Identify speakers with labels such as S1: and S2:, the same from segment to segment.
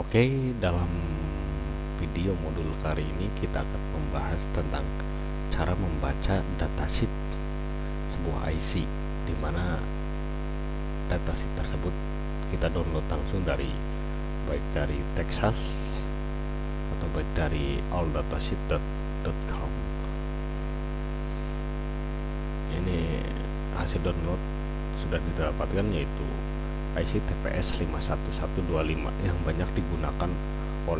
S1: Oke, dalam video modul kali ini kita akan membahas tentang cara membaca datasheet sebuah IC di mana datasheet tersebut kita download langsung dari baik dari Texas atau baik dari alldatasheet.com ini hasil download sudah didapatkan yaitu IC TPS 51125 yang banyak digunakan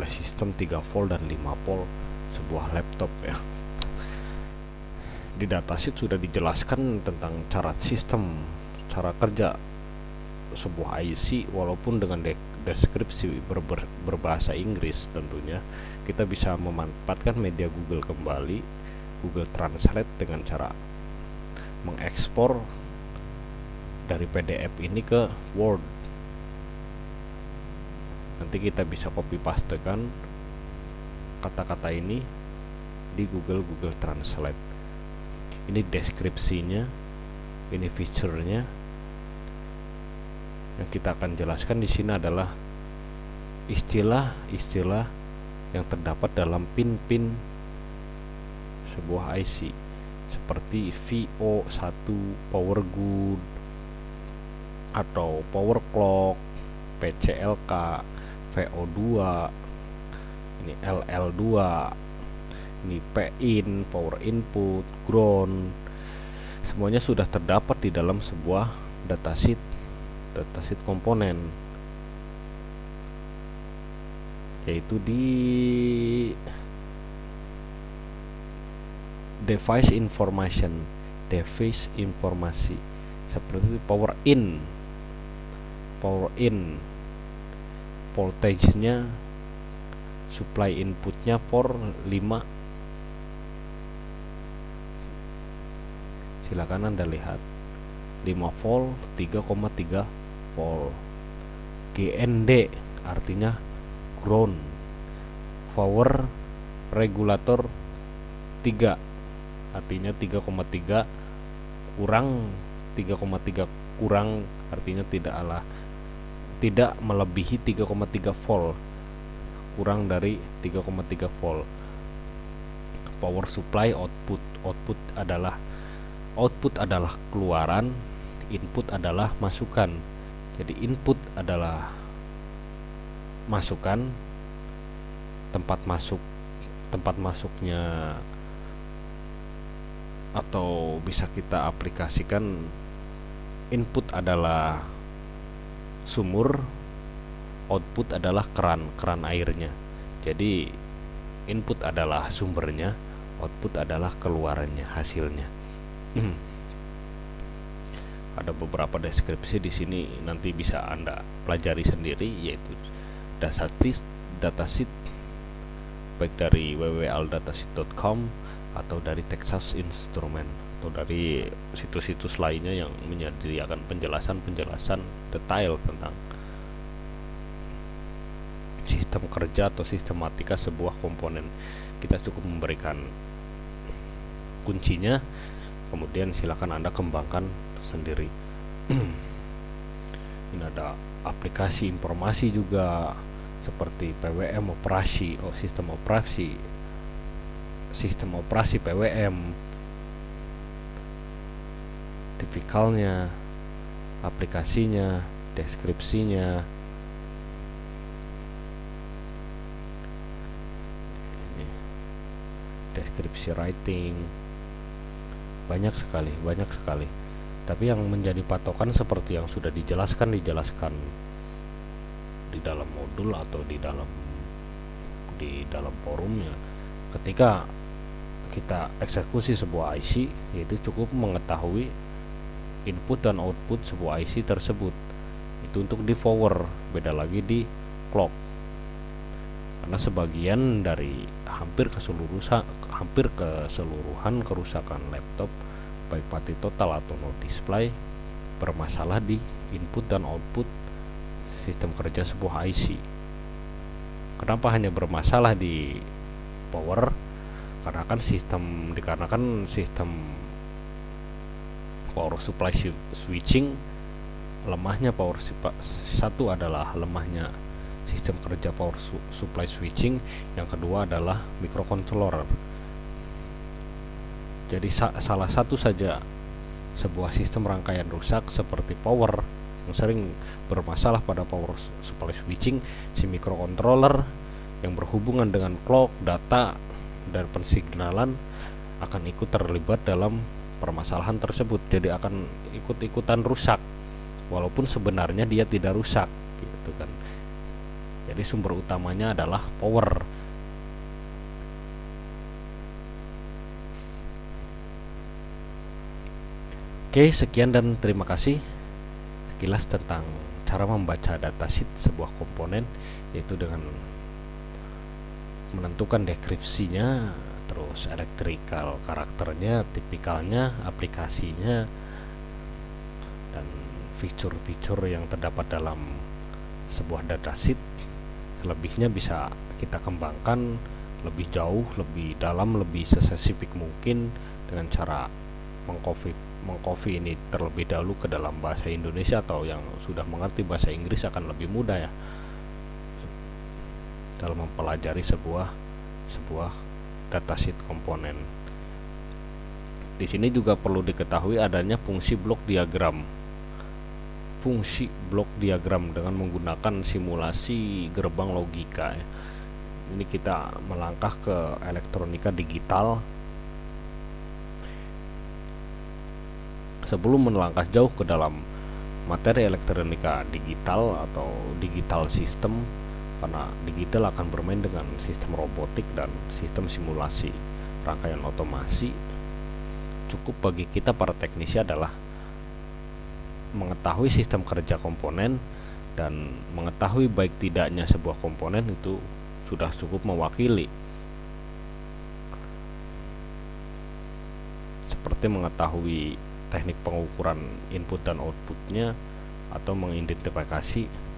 S1: oleh sistem 3 volt dan 5 volt sebuah laptop ya. Di datasheet sudah dijelaskan tentang cara sistem cara kerja sebuah IC walaupun dengan de deskripsi ber ber berbahasa Inggris tentunya. Kita bisa memanfaatkan media Google kembali Google Translate dengan cara mengekspor dari PDF ini ke Word nanti kita bisa copy pastekan kata-kata ini di Google Google Translate. Ini deskripsinya ini fiturnya yang kita akan jelaskan di sini adalah istilah-istilah yang terdapat dalam pin-pin sebuah IC seperti VO1 power good atau power clock, PCLK, VO2, ini LL2, ini P-in, power input, ground, semuanya sudah terdapat di dalam sebuah datasheet, datasheet komponen, yaitu di device information, device informasi, seperti power in power in voltage nya supply inputnya for 5 silakan anda lihat. 5 volt 3,3 volt. GND artinya ground. Power regulator 3 artinya 3,3 kurang 3,3 kurang artinya tidak ala tidak melebihi 3,3 volt. Kurang dari 3,3 volt. Power supply output output adalah output adalah keluaran input adalah masukan. Jadi input adalah masukan tempat masuk tempat masuknya atau bisa kita aplikasikan input adalah sumur output adalah keran keran airnya. Jadi input adalah sumbernya output adalah keluarannya hasilnya. Ada beberapa deskripsi di sini nanti bisa anda pelajari sendiri yaitu datasheet datasheet baik dari www.aldatasheet.com atau dari Texas Instrument atau dari situs-situs lainnya yang menyediakan penjelasan-penjelasan detail tentang sistem kerja atau sistematika sebuah komponen. Kita cukup memberikan kuncinya. Kemudian silakan anda kembangkan sendiri. Ini ada aplikasi informasi juga seperti PWM operasi oh sistem operasi sistem operasi PWM tipikalnya aplikasinya deskripsinya. Deskripsi writing. Banyak sekali banyak sekali. Tapi yang menjadi patokan seperti yang sudah dijelaskan dijelaskan di dalam modul atau di dalam di dalam forumnya ketika kita eksekusi sebuah IC yaitu cukup mengetahui input dan output sebuah IC tersebut. Itu untuk di power beda lagi di clock. Karena sebagian dari hampir keseluruhan hampir keseluruhan kerusakan laptop baik mati total atau no display bermasalah di input dan output sistem kerja sebuah IC kenapa hanya bermasalah di power? Karena kan sistem dikarenakan sistem power supply switching lemahnya power satu adalah lemahnya sistem kerja power su supply switching yang kedua adalah microcontroller. Jadi sa salah satu saja sebuah sistem rangkaian rusak seperti power yang sering bermasalah pada power supply switching si microcontroller yang berhubungan dengan clock, data, dan pensignalan akan ikut terlibat dalam permasalahan tersebut jadi akan ikut-ikutan rusak walaupun sebenarnya dia tidak rusak gitu kan. Jadi sumber utamanya adalah power. Oke, sekian dan terima kasih. Sekilas tentang cara membaca datasheet sebuah komponen yaitu dengan menentukan deskripsinya terus elektrikal karakternya tipikalnya aplikasinya dan fitur-fitur yang terdapat dalam sebuah datasheet selebihnya bisa kita kembangkan lebih jauh lebih dalam lebih spesifik mungkin dengan cara mengcopy mengcover ini terlebih dahulu ke dalam bahasa Indonesia atau yang sudah mengerti bahasa Inggris akan lebih mudah ya. Dalam mempelajari sebuah sebuah datasheet komponen. Di sini juga perlu diketahui adanya fungsi blok diagram. Fungsi blok diagram dengan menggunakan simulasi gerbang logika. Ya. Ini kita melangkah ke elektronika digital sebelum melangkah jauh ke dalam materi elektronika digital atau digital system karena digital akan bermain dengan sistem robotik dan sistem simulasi rangkaian otomasi. Cukup bagi kita para teknisi adalah mengetahui sistem kerja komponen dan mengetahui baik tidaknya sebuah komponen itu sudah cukup mewakili. Seperti mengetahui teknik pengukuran input dan outputnya atau mengidentifikasi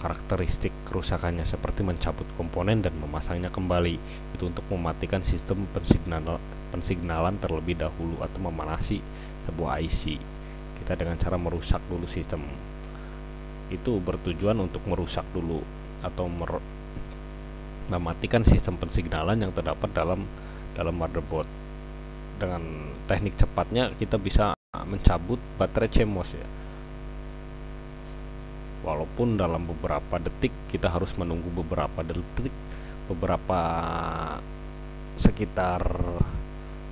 S1: karakteristik kerusakannya seperti mencabut komponen dan memasangnya kembali. Itu untuk mematikan sistem pensignal, pensignalan terlebih dahulu atau memanasi sebuah IC kita dengan cara merusak dulu sistem. Itu bertujuan untuk merusak dulu atau mer mematikan sistem pensignalan yang terdapat dalam dalam motherboard. Dengan teknik cepatnya kita bisa mencabut baterai CMOS ya walaupun dalam beberapa detik kita harus menunggu beberapa detik beberapa sekitar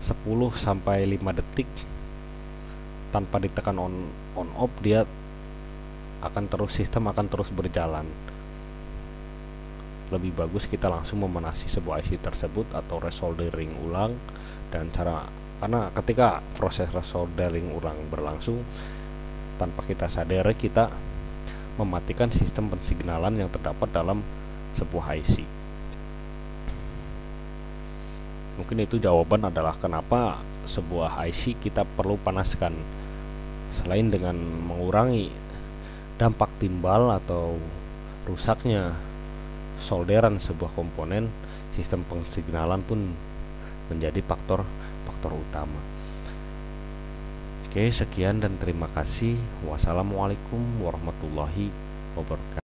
S1: 10 sampai 5 detik tanpa ditekan on on off dia akan terus sistem akan terus berjalan. Lebih bagus kita langsung memanasi sebuah IC tersebut atau resoldering ulang dan cara karena ketika proses resoldering ulang berlangsung tanpa kita sadari kita mematikan sistem pensignalan yang terdapat dalam sebuah IC mungkin itu jawaban adalah kenapa sebuah IC kita perlu panaskan selain dengan mengurangi dampak timbal atau rusaknya solderan sebuah komponen sistem pensignalan pun menjadi faktor faktor utama. Oke, sekian dan terima kasih. Wassalamualaikum warahmatullahi wabarakatuh.